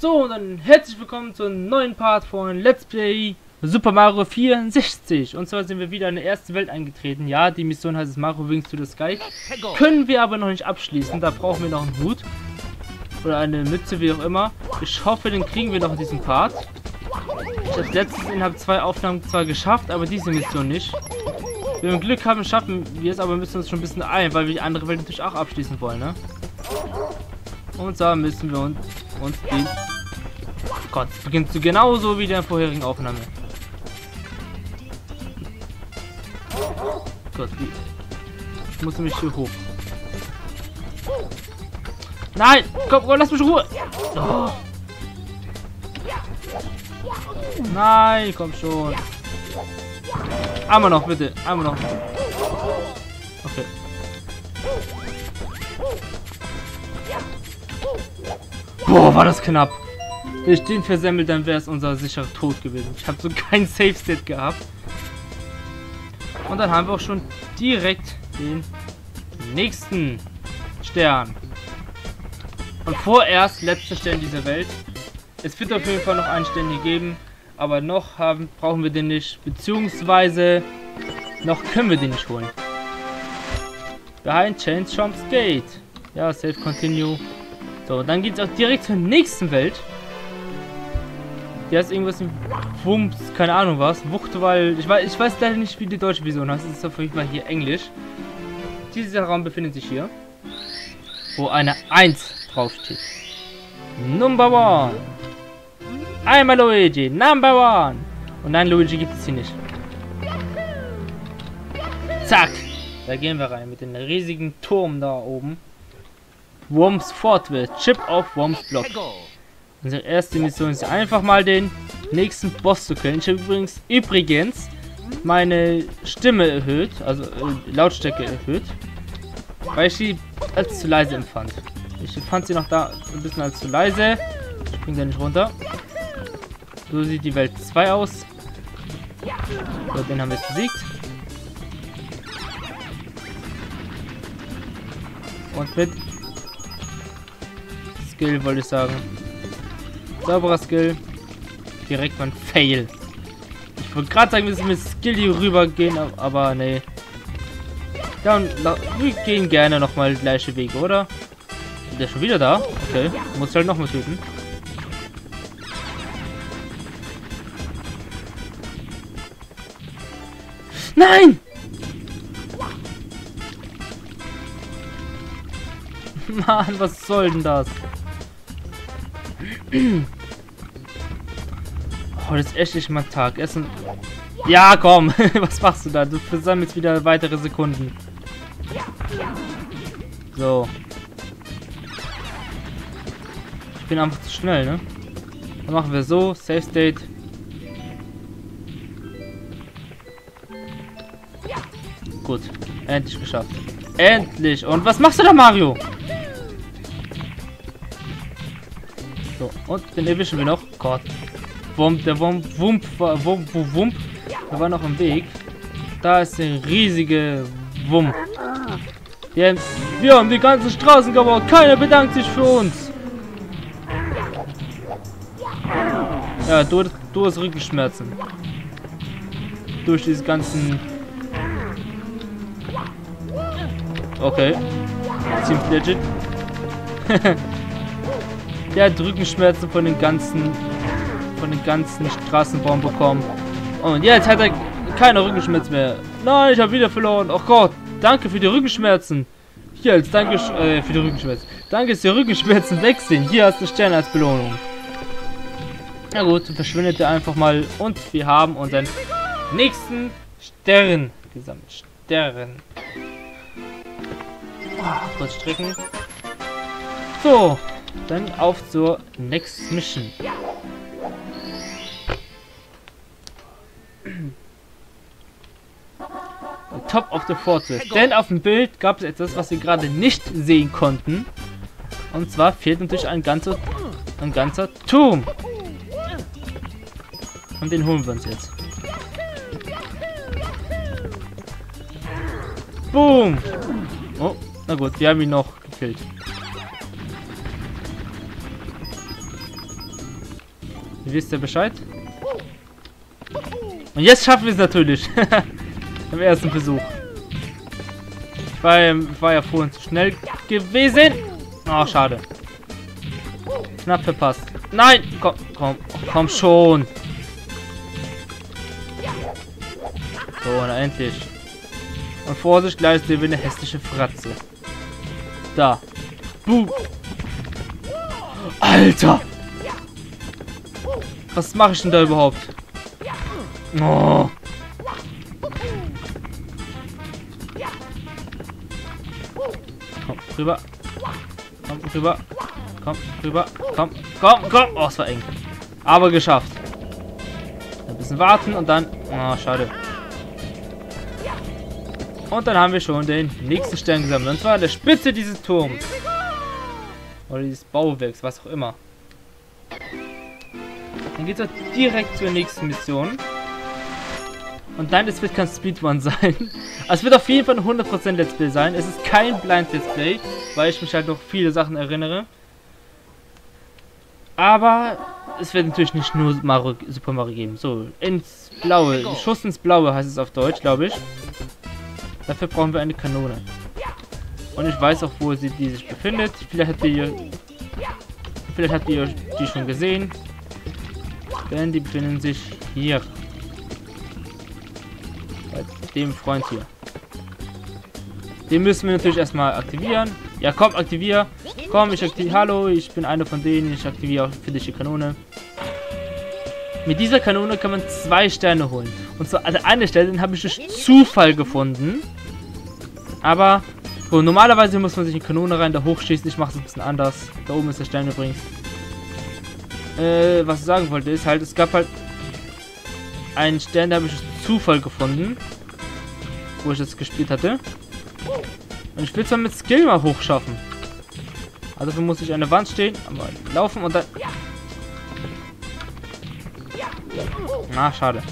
So, und dann herzlich willkommen zu einem neuen Part von Let's Play Super Mario 64. Und zwar sind wir wieder in der ersten Welt eingetreten. Ja, die Mission heißt es Mario Wings to the Sky. Können wir aber noch nicht abschließen. Da brauchen wir noch einen Hut. Oder eine Mütze, wie auch immer. Ich hoffe, den kriegen wir noch in diesem Part. Ich habe letztens innerhalb zwei Aufnahmen zwar geschafft, aber diese Mission nicht. Wenn wir Glück haben, schaffen wir es, aber müssen uns schon ein bisschen ein, weil wir die andere Welt natürlich auch abschließen wollen, ne? Und zwar müssen wir uns, uns den... Gott, es beginnt so genauso wie der vorherigen Aufnahme. Gott, wie... Ich muss nämlich hier hoch. Nein! Komm, komm lass mich Ruhe! Oh. Nein, komm schon. Einmal noch, bitte. Einmal noch. Okay. Boah, war das knapp. Wenn ich den versemmelt, dann wäre es unser sicherer Tod gewesen. Ich habe so kein Safe State gehabt. Und dann haben wir auch schon direkt den nächsten Stern. Und vorerst letzter Stern dieser Welt. Es wird auf jeden Fall noch einen Stern hier geben. Aber noch haben, brauchen wir den nicht. Beziehungsweise noch können wir den nicht holen. Behind Chains Chomps Gate. Ja, Save Continue. So, dann geht es auch direkt zur nächsten Welt. Die heißt irgendwas im Wumms, keine Ahnung was. Wuchtwall. Ich weiß, ich weiß leider nicht, wie die deutsche Version heißt. Es ist auf jeden Fall hier Englisch. Dieser Raum befindet sich hier. Wo eine 1 draufsteht. Number one. Einmal Luigi. Number one. Und nein, Luigi gibt es hier nicht. Zack. Da gehen wir rein mit dem riesigen Turm da oben. Worms Fortwell. Chip auf Worms Block. Unsere erste Mission ist einfach mal den nächsten Boss zu killen. Ich habe übrigens, übrigens meine Stimme erhöht, also äh, Lautstärke erhöht, weil ich sie als zu leise empfand. Ich fand sie noch da ein bisschen als zu leise. Ich spring da nicht runter. So sieht die Welt 2 aus. So, den haben wir jetzt besiegt. Und mit Skill wollte ich sagen. Sauberer Skill. Direkt mal ein Fail. Ich wollte gerade sagen, wir müssen mit Skill hier rübergehen, aber nee. Dann, wir gehen gerne nochmal gleiche Wege, oder? Ist der schon wieder da? Okay, muss halt nochmal töten. Nein! Mann, was soll denn das? Oh, das ist echt nicht mein Tag. Essen. Ja, komm. Was machst du da? Du versammelst wieder weitere Sekunden. So. Ich bin einfach zu schnell, ne? Dann machen wir so. Safe State. Gut. Endlich geschafft. Endlich. Und was machst du da, Mario? So, und den erwischen wir noch. Gott. Wump, der Wump, Wump, Wump, Wump, Wump. Der war noch im Weg. Da ist der riesige Wump. Wir, wir haben die ganzen Straßen gebaut. Keiner bedankt sich für uns. Ja, du, du hast Rückenschmerzen. Durch diese ganzen... Okay. Ziemlich legit. Der hat Rückenschmerzen von den ganzen von den ganzen Straßenbauen bekommen. Und jetzt hat er keine Rückenschmerzen mehr. Nein, ich habe wieder verloren. Oh Gott, danke für die Rückenschmerzen. Hier als Danke äh, für die Rückenschmerzen. Danke, dass die Rückenschmerzen weg sind. Hier hast du Stern als Belohnung. Na gut, verschwindet er einfach mal. Und wir haben unseren nächsten Stern gesammelt. Stern. Oh, kurz strecken. So, dann auf zur Next Mission. Top of the Fortress. Denn auf dem Bild gab es etwas, was wir gerade nicht sehen konnten. Und zwar fehlt natürlich ein ganzer, ein ganzer Turm. Und den holen wir uns jetzt. Boom! Oh, na gut, wir haben ihn noch gekillt. Ihr wisst ja Bescheid. Und jetzt schaffen wir es natürlich. Im ersten Versuch. Ich war, ja, war ja vorhin zu schnell gewesen. Oh, schade. Knapp verpasst. Nein! Komm, komm, komm schon. So, na endlich. Und Vorsicht, gleich ist eine hässliche Fratze. Da. Buh. Alter! Was mache ich denn da überhaupt? Oh. Komm, rüber. Komm, rüber. Komm, rüber. Komm, komm, komm. Oh, es war eng. Aber geschafft. Ein bisschen warten und dann... Oh, schade. Und dann haben wir schon den nächsten Stern gesammelt. Und zwar an der Spitze dieses Turms. Oder dieses Bauwerks, was auch immer. Dann geht es direkt zur nächsten Mission. Und nein, es wird kein Speedrun sein. Also es wird auf jeden Fall ein 100% Let's Play sein. Es ist kein Blind Let's Play, weil ich mich halt noch viele Sachen erinnere. Aber es wird natürlich nicht nur Mario, Super Mario geben. So, ins Blaue. Schuss ins Blaue heißt es auf Deutsch, glaube ich. Dafür brauchen wir eine Kanone. Und ich weiß auch, wo sie die sich befindet. Vielleicht habt ihr, vielleicht habt ihr die schon gesehen. Denn die befinden sich hier. Dem Freund hier. Den müssen wir natürlich erstmal aktivieren. Ja, komm, aktivier. Komm, ich aktiviere. Hallo, ich bin einer von denen. Ich aktiviere für dich die Kanone. Mit dieser Kanone kann man zwei Sterne holen. Und zwar an der einen Stelle, den habe ich durch Zufall gefunden. Aber so, normalerweise muss man sich eine Kanone rein, da hochschießen. Ich mache es ein bisschen anders. Da oben ist der Stern übrigens. Äh, was ich sagen wollte, ist halt, es gab halt einen Stern, der habe ich durch Zufall gefunden. Wo ich das gespielt hatte. Und ich will dann mit Skill mal hochschaffen. Also dafür muss ich an der Wand stehen, aber laufen und dann... Na, schade.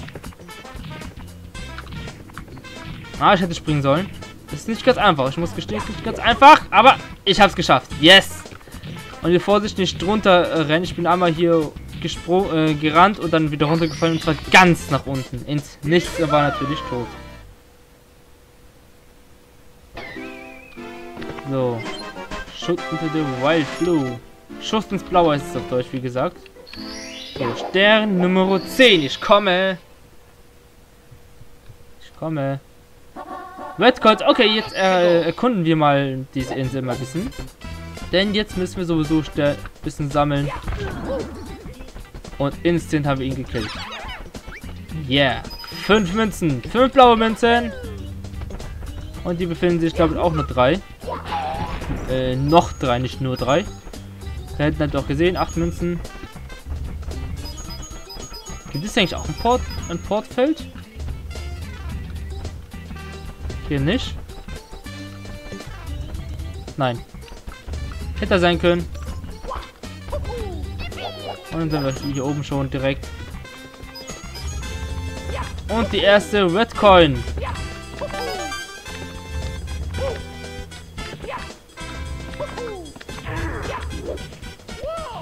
Ah, ich hätte springen sollen. Das ist nicht ganz einfach. Ich muss gestehen, es ist nicht ganz einfach. Aber ich habe es geschafft. Yes! Und ihr Vorsicht nicht drunter äh, rennen. Ich bin einmal hier äh, gerannt und dann wieder runtergefallen. Und zwar ganz nach unten. Ins Nichts. Er war natürlich tot. So. Shoot into the Wild Blue. Schuss ins Blaue ist es auf Deutsch, wie gesagt. So, Stern Nummer 10. Ich komme. Ich komme. Redcoats, okay, jetzt äh, erkunden wir mal diese Insel mal ein bisschen. Denn jetzt müssen wir sowieso ein bisschen sammeln. Und instant haben wir ihn gekillt. Yeah. Fünf Münzen. Fünf blaue Münzen. Und die befinden sich, glaube ich, auch nur drei. Äh, noch drei, nicht nur drei. Da hätten wir doch gesehen. Acht Münzen. Gibt es eigentlich auch ein Port, ein Portfeld? Hier nicht. Nein. Hätte sein können. Und dann sind wir hier oben schon direkt. Und die erste Red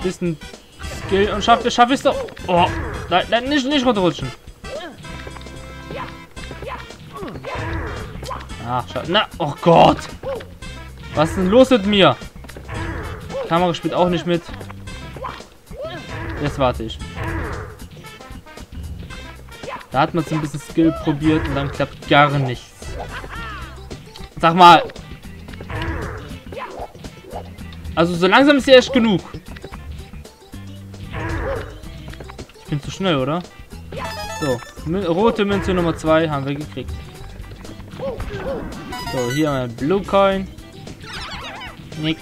Bisschen Skill und schafft schaff es doch. Oh, nein, nein, nicht, nicht runterrutschen. Ach, schade. Na, oh Gott. Was ist denn los mit mir? Die Kamera spielt auch nicht mit. Jetzt warte ich. Da hat man es ein bisschen Skill probiert und dann klappt gar nichts. Sag mal. Also so langsam ist ja echt genug. Bin zu schnell, oder? So, rote Münze Nummer 2 haben wir gekriegt. So, hier haben wir Blue Coin. Nick.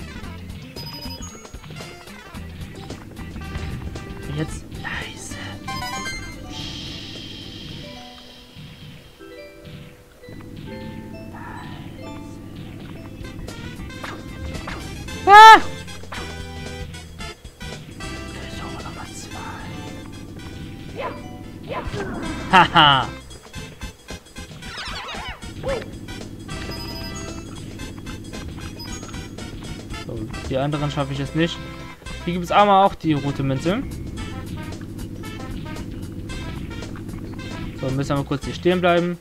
Haha. Die anderen schaffe ich jetzt nicht. Hier gibt es aber auch die rote Münze. So, müssen wir kurz hier stehen bleiben.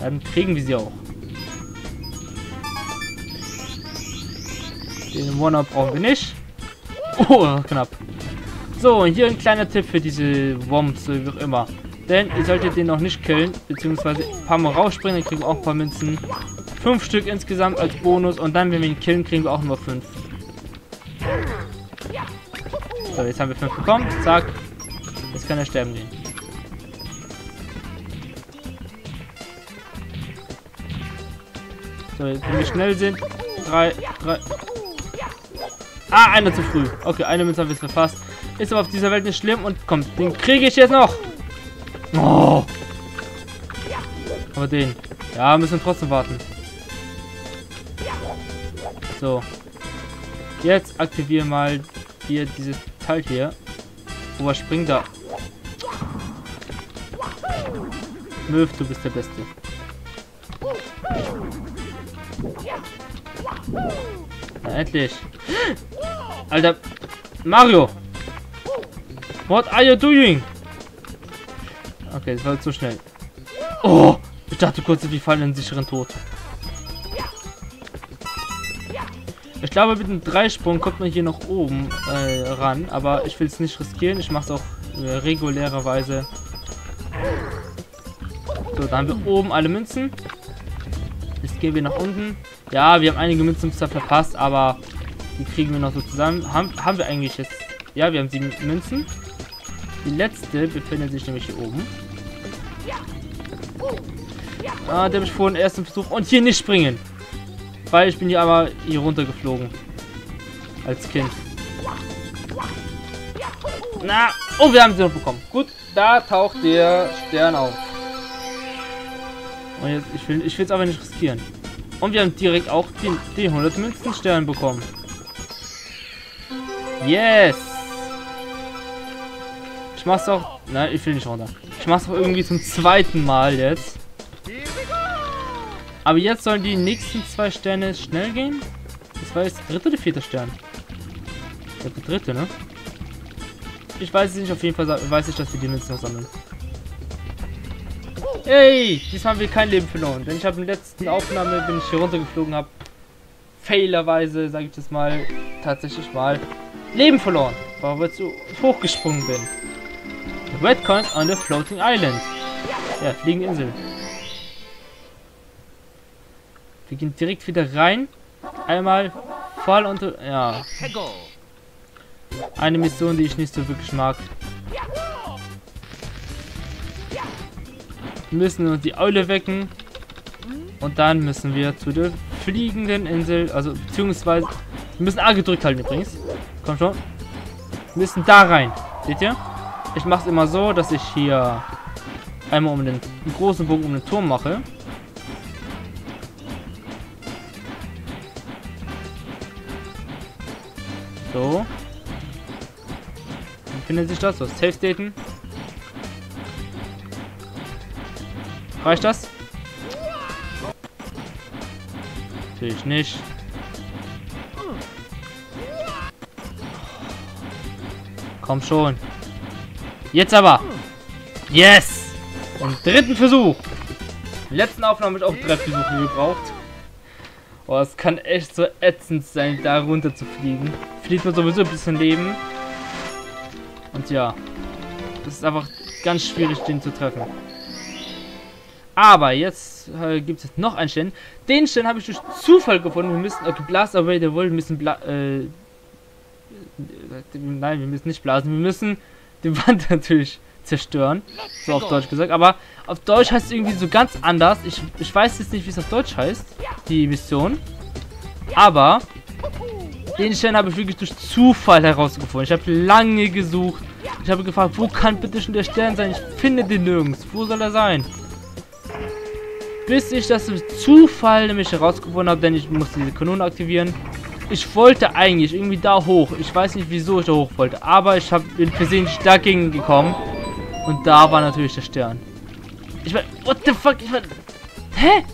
Dann kriegen wir sie auch. Den One-Up brauchen wir nicht. Oh, knapp. So, und hier ein kleiner Tipp für diese Wombs, wie auch immer. Denn ihr solltet den noch nicht killen, beziehungsweise ein paar Mal rausspringen, dann kriegen wir auch ein paar Münzen. Fünf Stück insgesamt als Bonus und dann, wenn wir ihn killen, kriegen wir auch nur fünf. So, jetzt haben wir fünf bekommen. Zack. Jetzt kann er sterben gehen. So, wenn wir schnell sind. Drei, drei. Ah, einer zu früh. Okay, eine Münze haben wir verfasst. Ist aber auf dieser Welt nicht schlimm. Und kommt, den kriege ich jetzt noch. Oh. Aber den. Ja, müssen trotzdem warten. So. Jetzt aktivieren mal hier dieses Teil hier. Wo er springt da. Möw, du bist der Beste. Na, endlich. Alter. Mario. What are you doing? Okay, das war so schnell. Oh, ich dachte kurz, die fallen in sicheren Tod. Ich glaube, mit dem Dreisprung kommt man hier noch oben äh, ran, aber ich will es nicht riskieren. Ich mache es auch äh, regulärerweise. So, da haben wir oben alle Münzen. Jetzt gehen wir nach unten. Ja, wir haben einige Münzen zwar verpasst, aber die kriegen wir noch so zusammen. Haben, haben wir eigentlich jetzt... Ja, wir haben sieben Münzen. Die letzte befindet sich nämlich hier oben. Ah, der habe ich vorhin ersten Versuch. Und hier nicht springen. Weil ich bin hier aber hier runtergeflogen. Als Kind. Na, oh, wir haben sie noch bekommen. Gut, da taucht der Stern auf. Und jetzt, ich will ich es aber nicht riskieren. Und wir haben direkt auch den, den 100 Münzen Stern bekommen. Yes! Ich mach's auch. Nein, ich will nicht runter. Ich mach's auch irgendwie zum zweiten Mal jetzt. Aber jetzt sollen die nächsten zwei Sterne schnell gehen. Das war jetzt der dritte oder vierte Stern? Der dritte, ne? Ich weiß es nicht, auf jeden Fall weiß ich, dass wir die Münzen noch sammeln. Hey, diesmal haben wir kein Leben verloren. Denn ich habe in der letzten Aufnahme, wenn ich hier runtergeflogen habe, fehlerweise, sage ich das mal, tatsächlich mal Leben verloren. Weil ich hochgesprungen bin. Red Coins on the Floating Island. Ja, fliegende Insel. Wir gehen direkt wieder rein. Einmal voll unter... Ja. Eine Mission, die ich nicht so wirklich mag. Wir müssen uns die Eule wecken. Und dann müssen wir zu der fliegenden Insel. Also, beziehungsweise... Wir müssen A gedrückt halten übrigens. Komm schon. Wir müssen da rein. Seht ihr? Ich mache es immer so, dass ich hier einmal um den großen Bogen um den Turm mache. So. Wie findet sich das? So, Safe Staten. Reicht das? Natürlich nicht. Komm schon. Jetzt aber. Yes! Und dritten Versuch. In letzten Aufnahme habe ich auch drei Versuche gebraucht. Oh, es kann echt so ätzend sein, da runter zu fliegen. Fliegt man sowieso ein bisschen Leben. Und ja, das ist einfach ganz schwierig, den zu treffen. Aber jetzt äh, gibt es noch einen Stern. Den Stern habe ich durch Zufall gefunden. Wir müssen, okay, Blast Away the World, wir müssen, äh, nein, wir müssen nicht blasen, wir müssen die Wand natürlich zerstören. So auf Deutsch gesagt. Aber auf Deutsch heißt es irgendwie so ganz anders. Ich, ich weiß jetzt nicht, wie es auf Deutsch heißt, die Mission. Aber den Stern habe ich wirklich durch Zufall herausgefunden. Ich habe lange gesucht. Ich habe gefragt, wo kann bitte schon der Stern sein? Ich finde den nirgends. Wo soll er sein? Bis ich das durch Zufall nämlich herausgefunden habe, denn ich musste diese Kanone aktivieren. Ich wollte eigentlich irgendwie da hoch. Ich weiß nicht, wieso ich da hoch wollte. Aber ich habe bin versehentlich dagegen gekommen. Und da war natürlich der Stern. Ich meine, what the fuck? Ich meine, hä?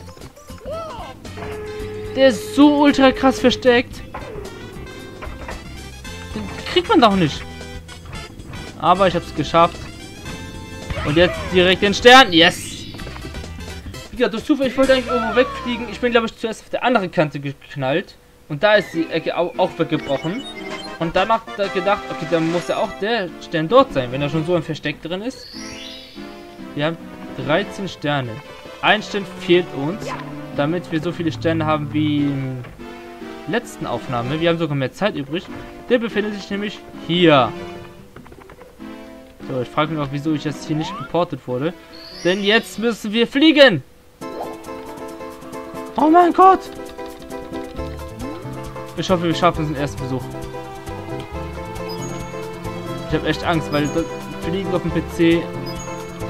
Der ist so ultra krass versteckt. Den kriegt man doch nicht. Aber ich habe es geschafft. Und jetzt direkt den Stern. Yes! Wie gesagt, durch Zufall, ich wollte eigentlich irgendwo wegfliegen. Ich bin, glaube ich, zuerst auf der anderen Kante geknallt. Und da ist die Ecke auch, weggebrochen. Und danach da gedacht, okay, dann muss ja auch der Stern dort sein, wenn er schon so ein Versteck drin ist. Wir haben 13 Sterne. Ein Stern fehlt uns, damit wir so viele Sterne haben wie in letzten Aufnahme. Wir haben sogar mehr Zeit übrig. Der befindet sich nämlich hier. So, ich frage mich auch, wieso ich jetzt hier nicht geportet wurde. Denn jetzt müssen wir fliegen. Oh mein Gott. Ich hoffe, wir schaffen es den ersten Besuch. Ich habe echt Angst, weil Fliegen auf dem PC...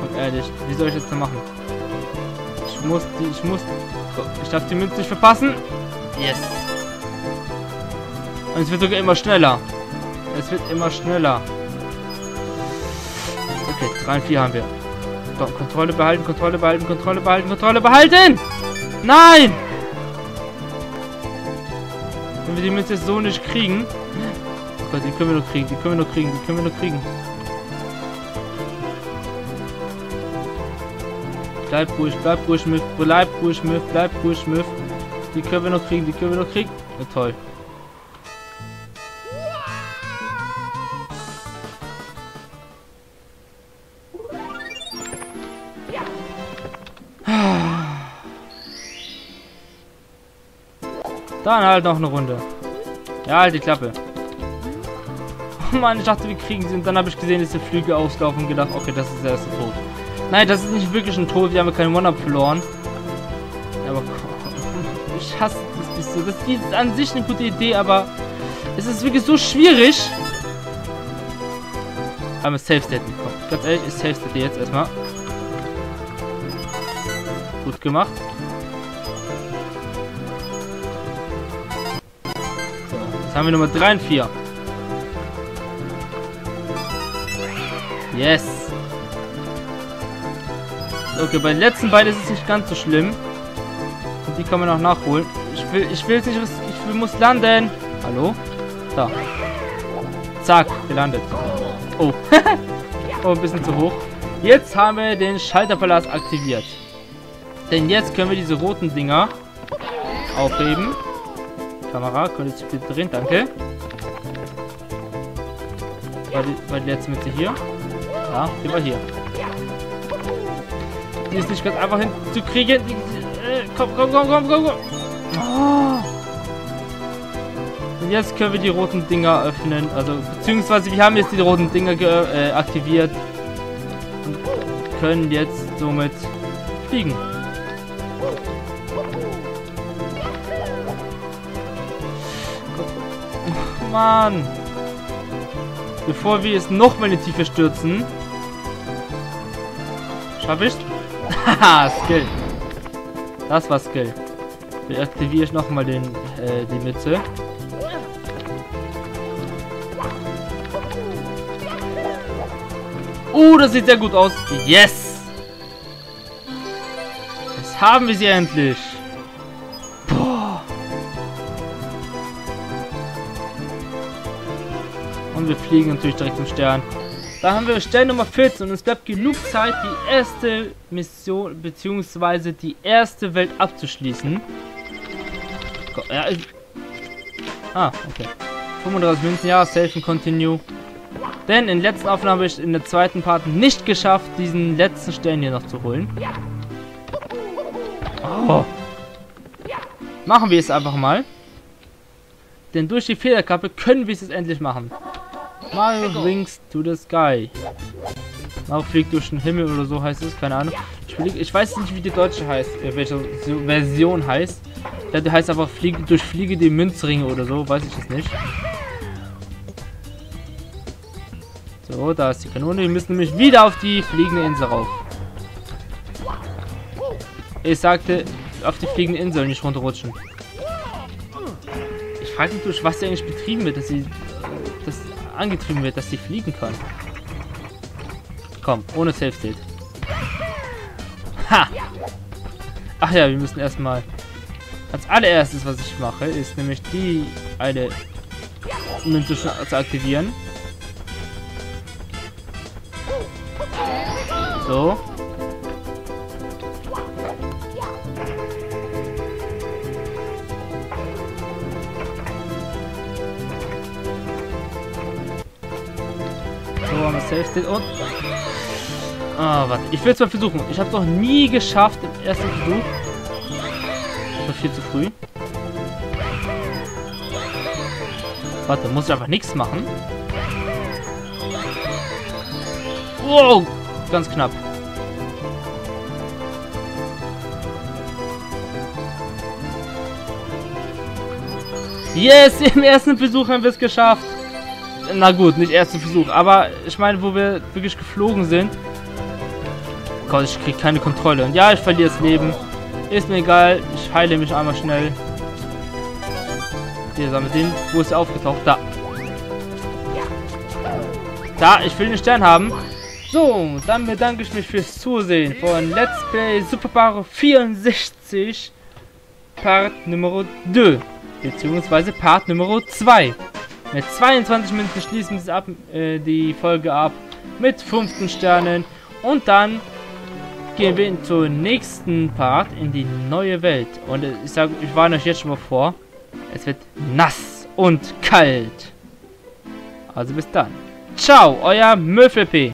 Und ehrlich, wie soll ich das denn machen? Ich muss die... Ich muss... Ich darf die Münze nicht verpassen. Yes. Und es wird sogar immer schneller. Es wird immer schneller. Okay, 3 und 4 haben wir. So, Kontrolle behalten, Kontrolle behalten, Kontrolle behalten, Kontrolle behalten! Nein! Wenn wir die Münze so nicht kriegen. Oh Gott, die können wir noch kriegen, die können wir noch kriegen, die können wir noch kriegen. Bleib ruhig, bleib ruhig, Müff, bleib ruhig, Müff, bleib ruhig, Müff. Die können wir noch kriegen, die können wir noch kriegen. Ja, toll. Dann halt noch eine Runde. Ja, halt die Klappe. Oh Mann, ich dachte, wir kriegen sie. Und dann habe ich gesehen, dass die Flüge auslaufen und gedacht, okay, das ist der erste Tod. Nein, das ist nicht wirklich ein Tod. Wir haben keinen One-Up verloren. Aber ich hasse das nicht so. Das ist an sich eine gute Idee, aber es ist wirklich so schwierig. Aber Safe State. Komm, ganz ehrlich, ist Safe jetzt erstmal. Gut gemacht. Jetzt haben wir Nummer 3 und 4. Yes. Okay, bei den letzten beiden ist es nicht ganz so schlimm. Die kann man auch nachholen. Ich will, ich will nicht, ich will, muss landen. Hallo? Da. Zack, gelandet. Oh. oh, ein bisschen zu hoch. Jetzt haben wir den Schalterpalast aktiviert. Denn jetzt können wir diese roten Dinger aufheben. Kamera, könnt ihr bitte drehen, danke. War die, war die letzte Mitte hier? Ja, die war hier. Die ist nicht ganz einfach hinzukriegen. Äh, komm, komm, komm, komm, komm, komm. Oh. Und jetzt können wir die roten Dinger öffnen. Also, beziehungsweise wir haben jetzt die roten Dinger äh, aktiviert. Und können jetzt somit fliegen. Mann. Bevor wir es noch mal in die Tiefe stürzen. Schaff ich? Haha, Skill. Das war Skill. Deaktiviere ich nochmal den, äh, die Mütze. Uh, das sieht sehr gut aus. Yes! Jetzt haben wir sie endlich. Fliegen natürlich direkt zum Stern. Da haben wir Stern Nummer 14 und es bleibt genug Zeit, die erste Mission bzw. die erste Welt abzuschließen. Ja, ich ah, okay. 35 Münzen, ja, safe and continue. Denn in der letzten Aufnahme habe ich in der zweiten Part nicht geschafft, diesen letzten Stern hier noch zu holen. Oh. Machen wir es einfach mal. Denn durch die Federkappe können wir es jetzt endlich machen. Mario wings to the sky. Mario fliegt durch den Himmel oder so heißt es, keine Ahnung. Ich, flieg, weiß nicht, wie die deutsche heißt, äh, welche Version heißt. Die heißt einfach fliege, durchfliege die Münzringe oder so, weiß ich es nicht. So, da ist die Kanone. Wir müssen nämlich wieder auf die fliegende Insel rauf. Ich sagte, auf die fliegende Insel nicht runterrutschen. Ich frage mich, durch was sie eigentlich betrieben wird, dass sie angetrieben wird, dass sie fliegen kann. Komm, ohne Safe State. Ha! Ach ja, wir müssen erstmal... Als allererstes, was ich mache, ist nämlich die eine Münze zu aktivieren. So. Haben wir Safe und... Ah, warte. Ich will es mal versuchen. Ich habe es noch nie geschafft im ersten Versuch. Das war viel zu früh. Warte, muss ich einfach nichts machen? Wow! Ganz knapp. Yes! Im ersten Versuch haben wir es geschafft. Na gut, nicht ersten Versuch, aber ich meine, wo wir wirklich geflogen sind. Gott, ich krieg keine Kontrolle. Und ja, ich verliere das Leben. Ist mir egal. Ich heile mich einmal schnell. Hier, sammelt den. Wo ist er aufgetaucht? Da. Da, ich will den Stern haben. So, dann bedanke ich mich fürs Zusehen von Let's Play Super Mario 64 Part Nummer 2 beziehungsweise Part Nummer 2. Mit 22 Minuten schließen wir äh, die Folge ab mit 15 Sternen und dann gehen wir zur nächsten Part in die neue Welt. Und ich sage, ich warne euch jetzt schon mal vor, es wird nass und kalt. Also bis dann. Ciao, euer Möffelp.